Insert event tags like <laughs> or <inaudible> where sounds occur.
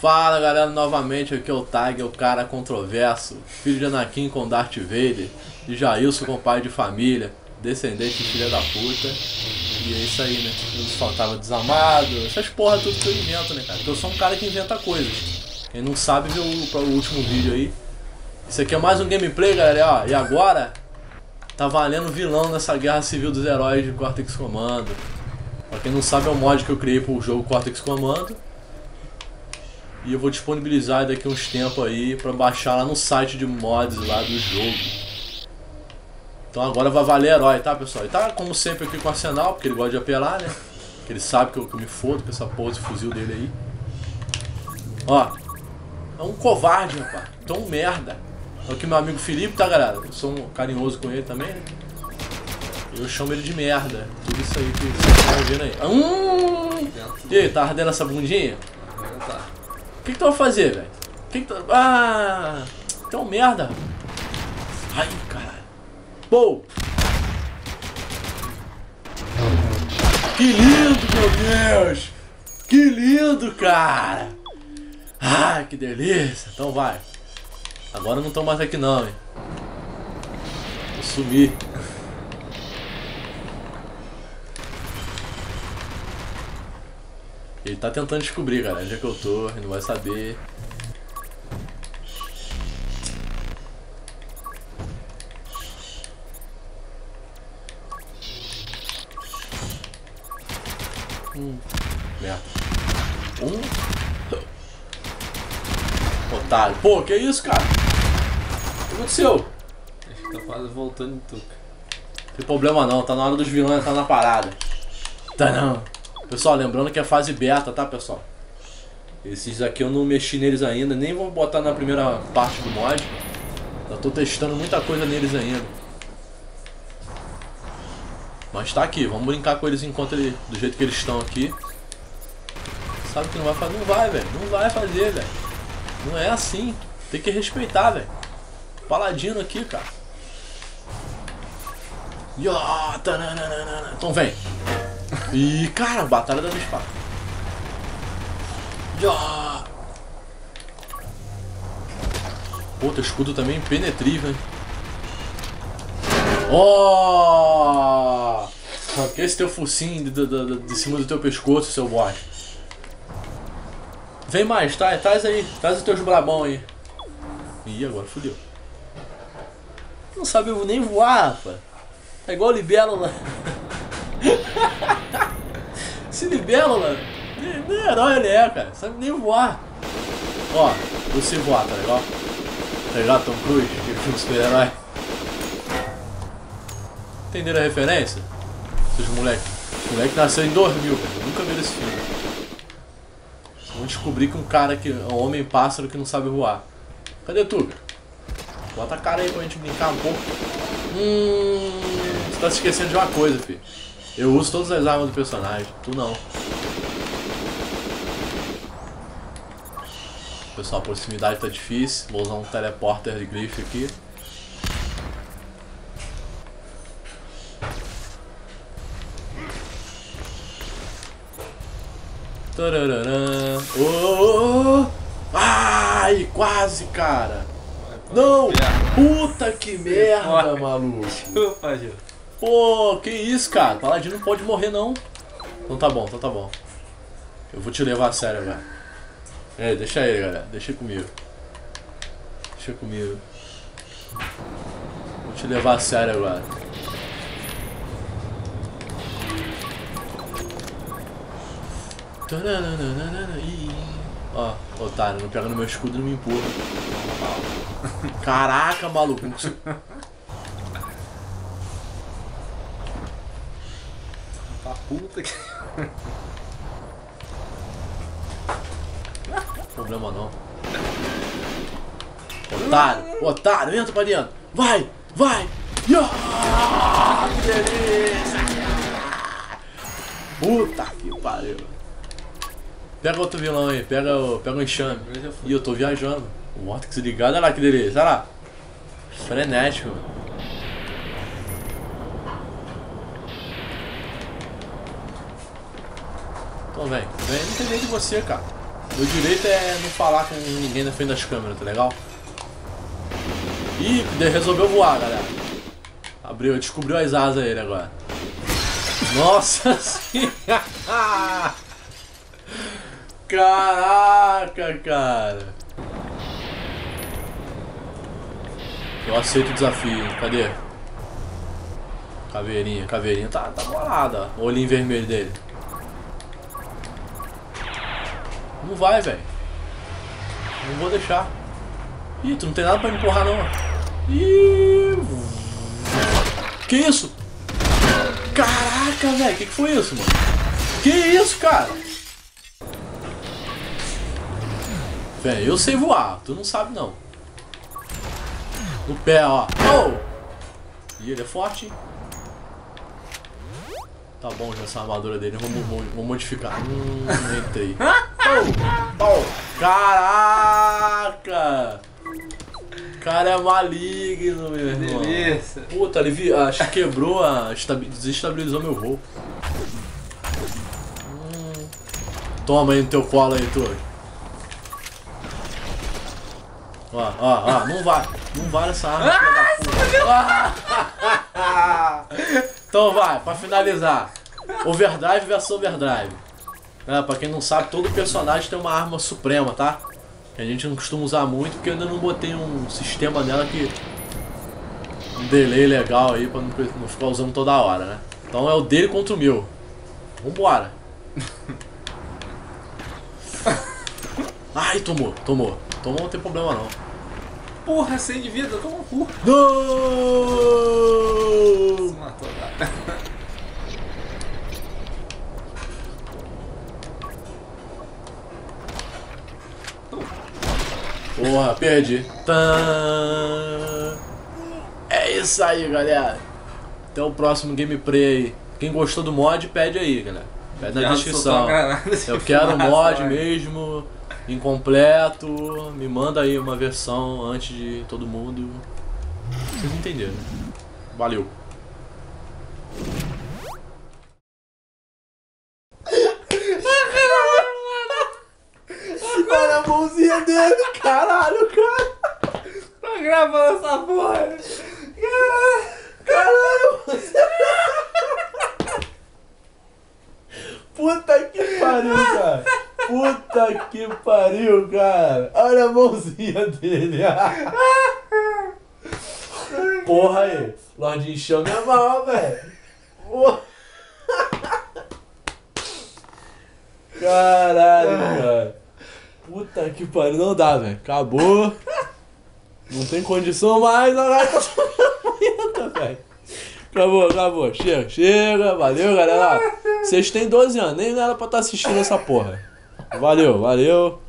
Fala galera, novamente aqui é o Tag, o cara controverso, filho de Anakin com Darth Vader, de Jailson com pai de família, descendente de filha da puta. E é isso aí, né? Eu faltava desamado, essas porra tudo que eu invento, né, cara? Porque eu sou um cara que inventa coisas. Quem não sabe, viu o, o último vídeo aí. Isso aqui é mais um gameplay, galera, ó. E agora, tá valendo vilão nessa guerra civil dos heróis de Cortex Commando. Pra quem não sabe, é o mod que eu criei pro jogo Cortex Commando. E eu vou disponibilizar daqui uns tempos aí pra baixar lá no site de mods lá do jogo. Então agora vai valer herói, tá pessoal? E tá como sempre aqui com o Arsenal, porque ele gosta de apelar, né? Porque ele sabe que eu, que eu me fodo com essa pose fuzil dele aí. Ó. É um covarde, rapaz. Um merda. Aqui meu amigo Felipe, tá galera? Eu sou um carinhoso com ele também, né? Eu chamo ele de merda. Tudo isso aí que vocês estão vendo aí. Hum! E aí, tá ardendo essa bundinha? Tá. Que, que tu vai fazer, velho? Que que tu... Ah! Então merda! Ai, caralho! Pô! Que lindo, meu Deus! Que lindo, cara! Ah, que delícia! Então vai! Agora não tô mais aqui não, hein? Vou sumir. Ele tá tentando descobrir, cara, onde é que eu tô, ele não vai saber. Hum, merda. Um. Otário. Pô, que isso, cara? O que aconteceu? Acho que tá quase voltando em tuca. Tem problema não, tá na hora dos vilões, tá na parada. Tá não. Pessoal, lembrando que é fase beta, tá pessoal? Esses aqui eu não mexi neles ainda, nem vou botar na primeira parte do mod. Eu tô testando muita coisa neles ainda. Mas tá aqui, vamos brincar com eles enquanto ele, do jeito que eles estão aqui. Sabe que não vai fazer? Não vai, velho. Não vai fazer, velho. Não é assim. Tem que respeitar, velho. Paladino aqui, cara. Yo, tananana. Então vem. Ih, cara, batalha das espadas. Pô, teu escudo também é impenetrível, hein? Oh! Arranquei esse teu focinho de, de, de, de cima do teu pescoço, seu bot. Vem mais, tá? Traz aí, traz os teus brabão aí. Ih, agora fodeu. Não sabe nem voar, rapaz. É igual o Libélula. Esse Libélula, nem, herói ele é, cara. Sabe nem voar. Ó, você voar, tá legal? Tá ligado, Tom Cruise? Aquele filme super-herói. Entenderam a referência? Seus moleques. Os moleques nasceu em 2000, cara. Nunca vi esse filme. Vamos descobrir que um cara que. um homem pássaro que não sabe voar. Cadê tu? Bota a cara aí pra gente brincar um pouco. Hum. Você tá se esquecendo de uma coisa, filho. Eu uso todas as armas do personagem, tu não. Pessoal, a proximidade tá difícil. Vou usar um teleporter de grife aqui. Tararã. Oh, oh, oh. Ai, quase, cara. Não! Puta que merda, maluco. Chupa, Gil. Pô, que isso, cara? Paladino não pode morrer, não. Então tá bom, então tá bom. Eu vou te levar a sério, velho. É, deixa ele, galera. Deixa comigo. Deixa comigo. Vou te levar a sério agora. Ó, otário, não pega no meu escudo e não me empurra. <laughs> Caraca, maluco. não consigo- Tá puta que. Problema não. Otário, otário, entra pra dentro. Vai, vai. Que delícia. Puta que pariu. Pega outro vilão aí, pega o, pega o enxame. Ih, eu tô viajando. O Vortex ligado, olha lá que delícia, olha lá. Frenético. Então Então vem, vem, não tem medo de você, cara. Meu direito é não falar com ninguém na frente das câmeras, tá legal? Ih, resolveu voar, galera. Abriu, descobriu as asas ele agora. Nossa <laughs> senhora! Caraca, cara! Eu aceito o desafio. Cadê? Caveirinha, caveirinha tá, tá bolada. Olhinho vermelho dele. Não vai, velho. Não vou deixar. Ih, tu não tem nada pra me empurrar não. Ih. Que isso? Caraca, velho. Que que foi isso, mano? Que isso, cara? Velho, eu sei voar. Tu não sabe não. No pé, ó. Oh! Ih, ele é forte. Tá bom já essa armadura dele. Vamos, vamos, modificar. Hum, entrei. Oh! Oh! Caraca! O cara é maligno, meu irmão. Delícia. Puta, ele vi- acho que quebrou a. estabi- desestabilizou meu voo. Hum. Toma aí no teu colo aí, tu. Ó, ó, ó, não vai. Não vale essa arma. puta. Ah! <laughs> então vai, pra finalizar. Overdrive versus Overdrive. É, pra quem não sabe, todo personagem tem uma arma suprema, tá? Que a gente não costuma usar muito porque eu ainda não botei um sistema nela que. Um delay legal aí pra não, não ficar usando toda hora, né? Então é o dele contra o meu. Vambora. <laughs> Ai, tomou, tomou. Tomou, não tem problema não. Porra, sem de vida, toma um cu. Não! Se matou, cara. <laughs> Porra, perdi. Tã. É isso aí, galera. Até o próximo gameplay aí. Quem gostou do mod, pede aí, galera. Pede na descrição. Eu quero mod mesmo, incompleto. Me manda aí uma versão antes de todo mundo. Vocês entenderam, né? Valeu. Olha a mãozinha dele, caralho, cara. Tá gravando essa porra. Caralho. Puta que pariu, cara. Puta que pariu, cara. Olha a mãozinha dele. Porra aí. Lorde encheu minha mão, velho. Caralho, cara. Puta que pariu. Não dá, velho. Acabou. Não tem condição mais. Agora tá velho. Acabou, acabou. Chega, chega. Valeu, galera. Vocês têm 12 anos. Nem era pra estar assistindo essa porra. Valeu, valeu.